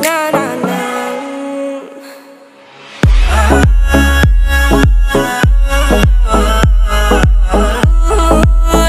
na na